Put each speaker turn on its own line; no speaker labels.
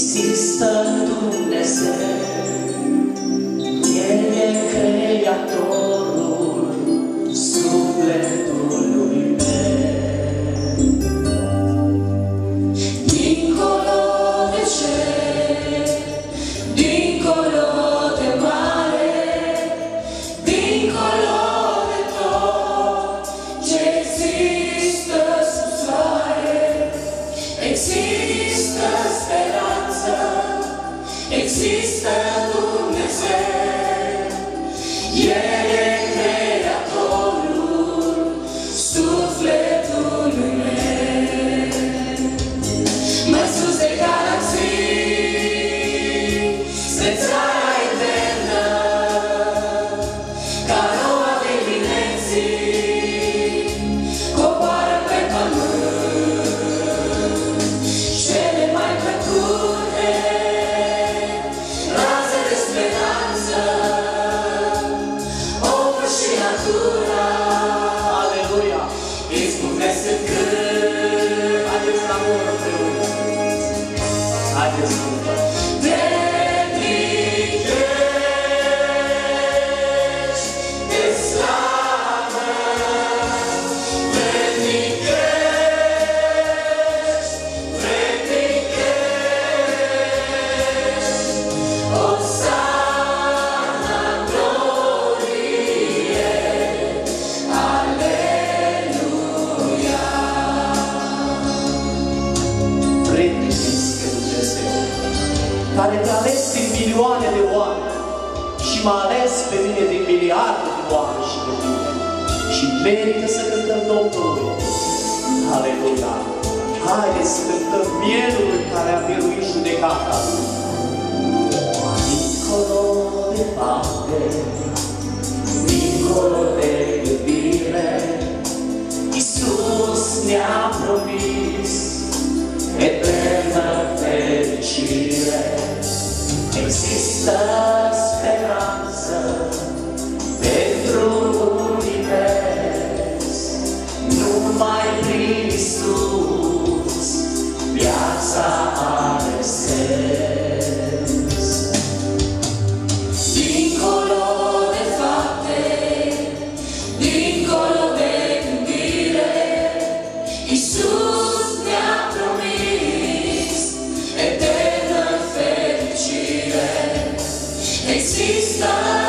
Există Dumnezeu, El e Creatorul există Haideți milioane de oameni și m-a ales pe mine din miliarde de oameni și de mine. Și merită să cântăm Domnului. Aleluia! Haideți să cântăm mielul care a biruit judecata. Dincolo de fapte, dincolo de esperança existo.